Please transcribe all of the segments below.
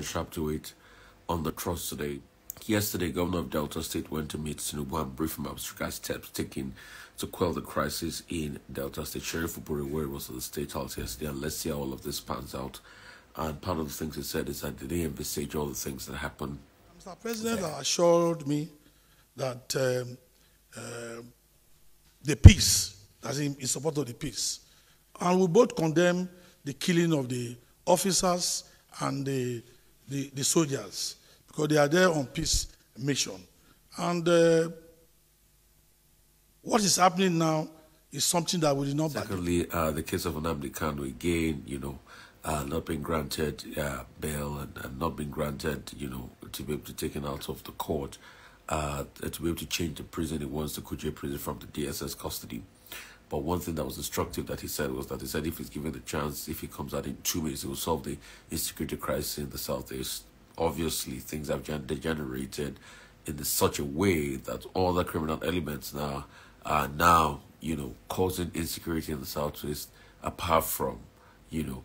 sharp to it on the trust today. Yesterday, Governor of Delta State went to meet Tinubu and brief him about steps taken to quell the crisis in Delta State. Sheriff Oborevwori was at the State House yesterday, and let's see how all of this pans out. And part of the things he said is that they envisage all the things that happened. Mr. President assured me that um, uh, the peace, as in, in support of the peace, and we both condemn the killing of the officers and the, the, the soldiers because they are there on peace mission. And uh, what is happening now is something that we did not Secondly, uh, the case of Nnamdi Kanu again, you know, uh, not being granted uh, bail and, and, not being granted, you know, to be able to taken out of the court, uh, to be able to change the prison he wants the Kuje prison from the DSS custody. But one thing that was instructive that he said was that he said if he's given the chance, if he comes out in two minutes, he will solve the insecurity crisis in the southeast. Obviously, things have degenerated in such a way that all the criminal elements now are now, you know, causing insecurity in the southwest, apart from, you know,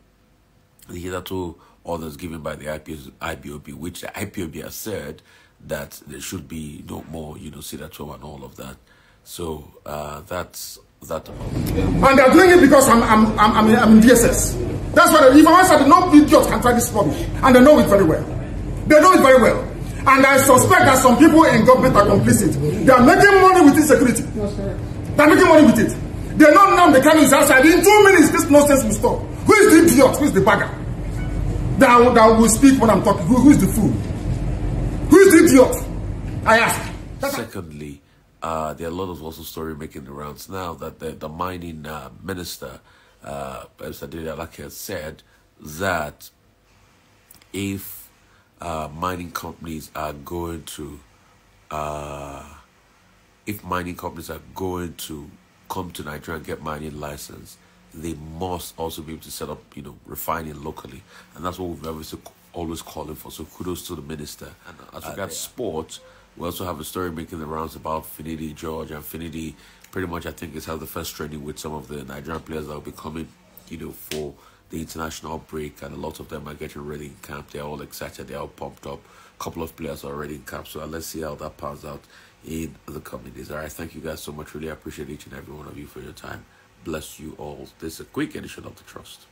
the hitherto orders given by the IPOB, which the IPOB has said that there should be no more, you know, sit and all of that. So uh, that's that. And they're doing it because I'm I'm I'm I'm, I'm in DSS. That's why if I said no idiots can try this rubbish, and they know it very well. They know it very well. And I suspect that some people in government are complicit. They are making money with insecurity. They are making money with it. They know now the kind is outside. In two minutes, this nonsense will stop. Who is the idiot? Who is the bagger? That, that will speak when I'm talking. Who, who is the fool? Who is the idiot? I ask. Secondly, uh, there are a lot of also story making the rounds now that the, the mining uh, minister, uh, Mr. Alake, has said that if uh, mining companies are going to, uh, if mining companies are going to come to Nigeria and get mining license, they must also be able to set up, you know, refining locally, and that's what we've always always calling for. So kudos to the minister. And as regards uh, sports, we also have a story making the rounds about Finidi George and. Pretty much, I think, is how the first training with some of the Nigerian players that will be coming, you know, for the international break, and a lot of them are getting ready in camp. They're all excited. They're all pumped up. A couple of players are already in camp. So let's see how that pans out in the coming days. All right, thank you guys so much. Really appreciate each and every one of you for your time bless you all. This is a quick edition of The Trust.